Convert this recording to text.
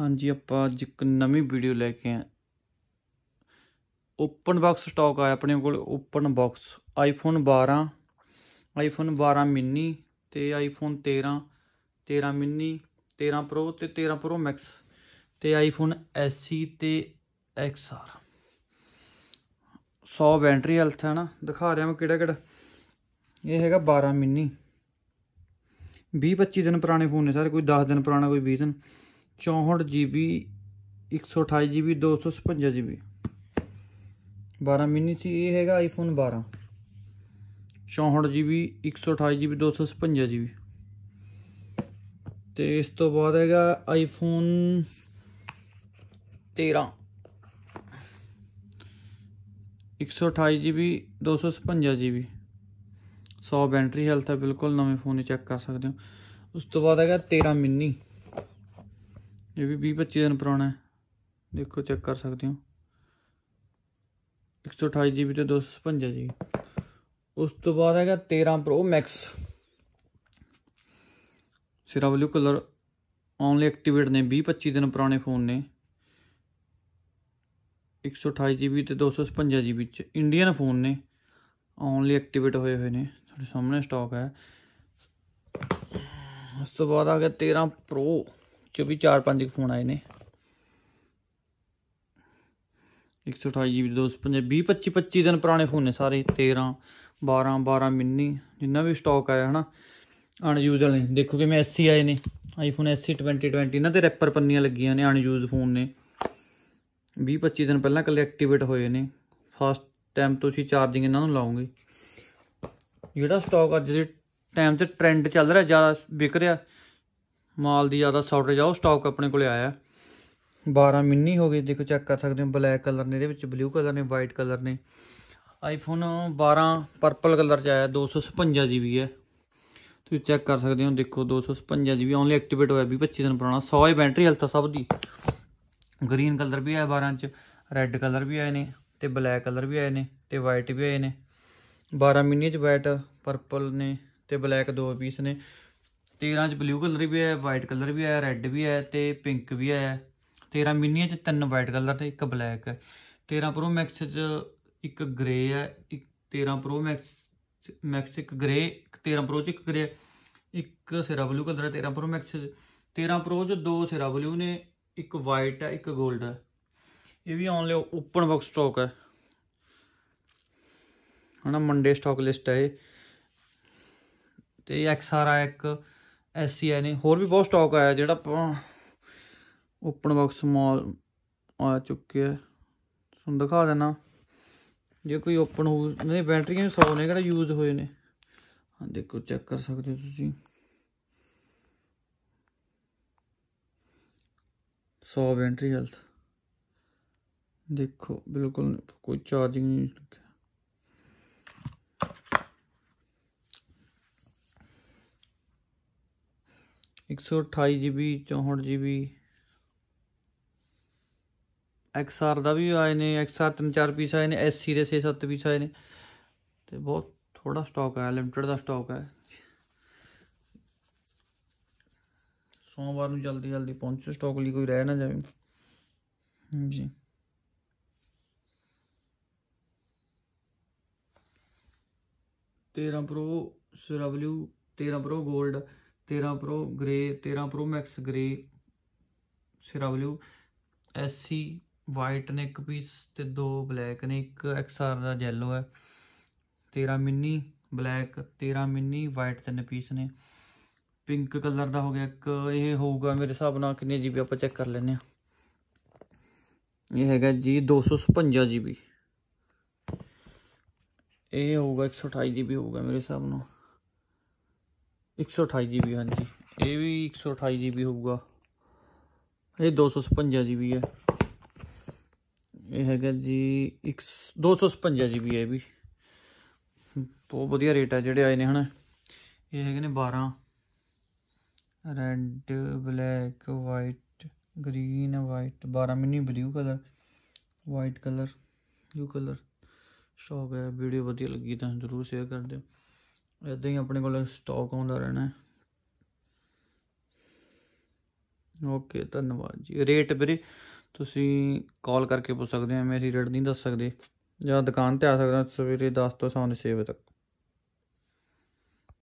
ਹਾਂਜੀ, ਆਪਾਂ ਅੱਜ ਇੱਕ ਨਵੀਂ ਵੀਡੀਓ ਲੈ ਕੇ ਆਏ ਓਪਨ ਬਾਕਸ ਸਟਾਕ ਆਇਆ ਆਪਣੇ ਕੋਲ। Open box iPhone 12 iPhone 12 mini ਤੇ ਆਈਫੋਨ 13 13 ਮਿੰਨੀ 13 ਪ੍ਰੋ ਤੇ 13 ਪ੍ਰੋ ਮੈਕਸ ਤੇ ਆਈਫੋਨ ਐਸੀ ਤੇ ਐਕਸਆਰ 100 ਬੈਟਰੀ ਹੈਲਥ ਹੈ ਨਾ? ਦਿਖਾ ਰਿਹਾ ਮੈਂ ਕਿਹੜਾ ਕਿਹੜਾ। ਇਹ ਹੈਗਾ 12 ਮਿੰਨੀ 20 25 ਦਿਨ ਪੁਰਾਣੇ ਫੋਨ ਨੇ ਸਾਰੇ, ਕੋਈ 10 ਦਿਨ ਪੁਰਾਣਾ, ਕੋਈ 20 ਦਿਨ। 64 GB 128 GB 256 GB 12 ਮਿੰਨੀ ਸੀ ਇਹ ਹੈਗਾ ਆਈਫੋਨ 12 64 GB 128 GB 256 GB ਤੇ ਇਸ ਤੋਂ ਬਾਅਦ ਹੈਗਾ iPhone 13 128 GB 256 GB 100 battery health ਹੈ ਬਿਲਕੁਲ ਨਵੇਂ ਫੋਨ ਹੀ ਚੈੱਕ ਕਰ ਸਕਦੇ ਹੋ ਉਸ ਤੋਂ ਬਾਅਦ ਹੈਗਾ 13 ਮਿੰਨੀ ਇਹ ਵੀ 20 25 ਦਿਨ ਪੁਰਾਣਾ ਹੈ ਦੇਖੋ ਚੈੱਕ ਕਰ ਸਕਦੇ ਹੋ 128 GB ਤੇ 256 GB ਉਸ ਤੋਂ ਬਾਅਦ ਹੈਗਾ 13 Pro Max ਸਿਰਾ ਬਲੂ ਕਲਰ ਓਨਲੀ ਐਕਟੀਵੇਟ ਨੇ 20 25 ਦਿਨ ਪੁਰਾਣੇ ਫੋਨ ਨੇ 128 GB ਤੇ 256 GB ਚ ਇੰਡੀਅਨ ਫੋਨ ਨੇ ਓਨਲੀ ਐਕਟੀਵੇਟ ਹੋਏ ਹੋਏ ਨੇ ਤੁਹਾਡੇ ਸਾਹਮਣੇ ਸਟਾਕ ਹੈ ਉਸ ਤੋਂ ਬਾਅਦ ਆ ਗਿਆ 13 Pro ਚ ਵੀ 4-5 ਫੋਨ ਆਏ ਨੇ। 128 GB 256 20 25 25 ਦਿਨ ਪੁਰਾਣੇ ਫੋਨ ਨੇ ਸਾਰੇ 13 12 12 ਮਿੰਨੀ, ਜਿੰਨਾ ਵੀ ਸਟਾਕ ਆਇਆ ਹਨਾ। ਅਨਯੂਜ਼ਡ ਨੇ ਦੇਖੋ ਕਿ ਮੈਂ 80 ਆਏ ਨੇ। ਆਈਫੋਨ ਐਸਸੀ 2020 ਇਹਨਾਂ ਤੇ ਰੈਪਰ ਪੰਨੀਆਂ ਲੱਗੀਆਂ ਨੇ ਅਨਯੂਜ਼ਡ ਫੋਨ ਨੇ। 20 25 ਦਿਨ ਪਹਿਲਾਂ ਕੱਲੇ ਐਕਟੀਵੇਟ ਹੋਏ ਨੇ। ਫਾਸਟ ਟਾਈਮ ਤੋਂ ਤੁਸੀਂ ਚਾਰਜਿੰਗ ਇਹਨਾਂ ਨੂੰ ਲਾਉਂਗੇ। ਜਿਹੜਾ ਸਟਾਕ ਅੱਜ ਦੇ ਟਾਈਮ ਤੇ ਟ੍ਰੈਂਡ ਚੱਲ ਰਿਹਾ, ਜ਼ਿਆਦਾ ਵਿਕ ਰਿਹਾ ਮਾਲ ਦੀ ਜ਼ਿਆਦਾ ਸ਼ਾਰਟੇਜ ਆ, ਉਹ ਸਟਾਕ ਆਪਣੇ ਕੋਲੇ ਆਇਆ। 12 ਮਿੰਨੀ ਹੋ ਗਏ ਦੇਖੋ ਚੈੱਕ ਕਰ ਸਕਦੇ ਹੋ ਬਲੈਕ ਕਲਰ ਨੇ ਇਹਦੇ ਵਿੱਚ ਬਲੂ ਕਲਰ ਨੇ ਵਾਈਟ ਕਲਰ ਨੇ। ਆਈਫੋਨ 12 ਪਰਪਲ ਕਲਰ ਚ ਆਇਆ 256 GB ਹੈ। ਤੁਸੀਂ ਚੈੱਕ ਕਰ ਸਕਦੇ ਹੋ, ਦੇਖੋ 256 GB ਓਨਲੀ ਐਕਟੀਵੇਟ ਹੋਇਆ 20 25 ਦਿਨ ਪੁਰਾਣਾ 100 ਹੀ ਬੈਟਰੀ ਹੈਲਥ ਸਭ ਦੀ। ਗ੍ਰੀਨ ਕਲਰ ਵੀ ਆਇਆ 12 ਚ ਰੈੱਡ ਕਲਰ ਵੀ ਆਏ ਨੇ, ਤੇ ਬਲੈਕ ਕਲਰ ਵੀ ਆਏ ਨੇ, ਤੇ ਵਾਈਟ ਵੀ ਆਏ ਨੇ। 12 ਮਿੰਨੀ ਚ ਵਾਈਟ ਪਰਪਲ ਨੇ, ਤੇ ਬਲੈਕ ਦੋ ਪੀਸ ਨੇ। 13 ਚ ਬਲੂ ਕਲਰ ਵੀ ਹੈ ਵਾਈਟ ਕਲਰ ਵੀ ਹੈ ਰੈੱਡ ਵੀ ਹੈ ਤੇ ਪਿੰਕ ਵੀ ਹੈ 13 ਮਿੰਨੀ ਚ ਤਿੰਨ ਵਾਈਟ ਕਲਰ ਤੇ ਇੱਕ ਬਲੈਕ ਹੈ 13 ਪ੍ਰੋ ਮੈਕਸ ਚ ਇੱਕ ਗ੍ਰੇ ਹੈ ਇੱਕ 13 ਪ੍ਰੋ ਮੈਕਸ ਮੈਕਸ ਇੱਕ ਗ੍ਰੇ 13 ਪ੍ਰੋ ਚ ਇੱਕ ਗ੍ਰੇ ਇੱਕ ਸਿਰਾ ਬਲੂ ਕਲਰ ਹੈ 13 ਪ੍ਰੋ ਮੈਕਸ ਚ। 13 ਪ੍ਰੋ ਚ ਦੋ ਸਿਰਾ ਬਲੂ ਨੇ, ਇੱਕ ਵਾਈਟ ਹੈ ਇੱਕ 골ਡ ਹੈ ਇਹ ਵੀ ਆਨਲਾਈਨ ਓਪਨ ਬਾਕਸ ਸਟਾਕ ਹੈ ਹਨਾ ਮੰਡੇ ਸਟਾਕ ਲਿਸਟ ਹੈ ਇਹ। ਤੇ ਐਕਸਆਰ ਆ ਇੱਕ ਐਸਸੀਆਈ ਨੇ ਹੋਰ ਵੀ ਬਹੁਤ ਸਟਾਕ ਆਇਆ ਜਿਹੜਾ ਆਪਾਂ ਓਪਨ ਬਾਕਸ ਮਾਲ ਆ ਚੁੱਕਿਆ ਤੁਹਾਨੂੰ ਦਿਖਾ ਦੇਣਾ। ਜੇ ਕੋਈ ਓਪਨ ਹੋ ਨਹੀਂ ਬੈਟਰੀਆਂ ਵੀ 100 ਨੇ ਕਿਹੜਾ ਯੂਜ਼ ਹੋਏ ਨੇ। ਹਾਂ, ਦੇਖੋ ਚੈੱਕ ਕਰ ਸਕਦੇ ਹੋ ਤੁਸੀਂ। 100 ਬੈਟਰੀ ਹੈਲਥ ਦੇਖੋ, ਬਿਲਕੁਲ ਕੋਈ ਚਾਰਜਿੰਗ ਨਹੀਂ ਲੱਗਿਆ ਇੱਕ ਸੌ ਅਠਾਈ ਜੀ ਬੀ ਚੌਂਹਠ ਜੀ ਬੀ ਐਕਸਆਰ ਦਾ ਵੀ ਆਏ ਨੇ ਐਕਸਆਰ ਤਿੰਨ ਚਾਰ ਪੀਸ ਆਏ ਨੇ ਐਸਸੀ ਦੇ 6-7 ਪੀਸ ਆਏ ਨੇ। ਤੇ ਬਹੁਤ ਥੋੜਾ ਸਟਾਕ ਆਇਆ ਲਿਮਟਿਡ ਦਾ ਸਟਾਕ ਹੈ। ਸੋਮਵਾਰ ਨੂੰ ਜਲਦੀ ਜਲਦੀ ਪਹੁੰਚੋ, ਸਟਾਕ ਲਈ ਕੋਈ ਰਹਿ ਨਾ ਜਾਵੇ। ਜੀ ਤੇਰਾਂ ਪ੍ਰੋ ਸਿਰਾ ਬਲੂ 13 ਪ੍ਰੋ 골ਡ 13 pro grey 13 pro max grey, ਸਿਰਾ ਬਲੂ। ਐਸਸੀ ਵਾਈਟ ਨੇ ਇੱਕ ਪੀਸ ਤੇ ਦੋ ਬਲੈਕ ਨੇ, ਇੱਕ ਐਕਸਆਰ ਦਾ ਜੈਲੋ ਹੈ। 13 ਮਿੰਨੀ ਬਲੈਕ 13 ਮਿੰਨੀ ਵਾਈਟ ਤਿੰਨ ਪੀਸ ਨੇ। ਪਿੰਕ ਕਲਰ ਦਾ ਹੋ ਗਿਆ ਇੱਕ, ਇਹ ਹੋਊਗਾ ਮੇਰੇ ਹਿਸਾਬ ਨਾਲ ਕਿੰਨੇ ਜੀਬੀ ਆਪਾਂ ਚੈੱਕ ਕਰ ਲੈਨੇ ਆ ਇਹ ਹੈਗਾ ਜੀ 256 ਜੀਬੀ ਇਹ ਹੋਊਗਾ 128 ਜੀਬੀ ਹੋਊਗਾ ਮੇਰੇ ਹਿਸਾਬ ਨਾਲ। 128 ਜੀਬੀ, ਹਾਂਜੀ। ਇਹ ਵੀ 128 ਜੀਬੀ ਹੋਊਗਾ। ਇਹ 256 ਜੀਬੀ ਹੈ। ਇਹ ਹੈਗਾ ਜੀ 256 ਜੀਬੀ ਹੈ ਇਹ ਵੀ। ਬਹੁਤ ਵਧੀਆ ਰੇਟ ਹੈ ਜਿਹੜੇ ਆਏ ਨੇ, ਹਨਾ। ਇਹ ਹੈਗੇ ਨੇ 12 red, black, white, green, white. 12 mini blue colour. White colour, blue colour. ਸ਼ੌਕ ਹੈ, ਵੀਡੀਓ ਵਧੀਆ ਲੱਗੀ ਤਾਂ ਜ਼ਰੂਰ ਸ਼ੇਅਰ ਕਰ ਦਿਓ। ਇਦਾਂ ਹੀ ਆਪਣੇ ਕੋਲ ਸਟਾਕ ਆਉਂਦਾ ਰਹਿਣਾ ਓਕੇ ਧੰਨਵਾਦ ਜੀ। ਰੇਟ ਵੀਰੇ, ਤੁਸੀਂ ਕਾਲ ਕਰਕੇ ਪੁੱਛ ਸਕਦੇ ਹੋ, ਐਵੇਂ ਅਸੀਂ ਰੇਟ ਨਹੀਂ ਦੱਸ ਸਕਦੇ। ਜਾਂ ਦੁਕਾਨ ਤੇ ਆ ਸਕਦਾ, ਸਵੇਰੇ 10 ਤੋਂ ਸ਼ਾਮ ਦੇ 6 ਵਜੇ ਤੱਕ।